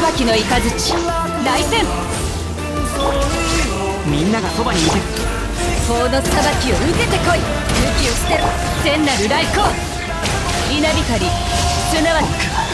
裁きの雷来戦。みんながそばにいて。法の裁きを受けてこい。武器を捨てろ。聖なる雷光稲光すなわち